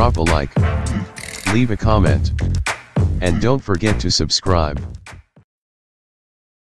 drop a like, leave a comment, and don't forget to subscribe.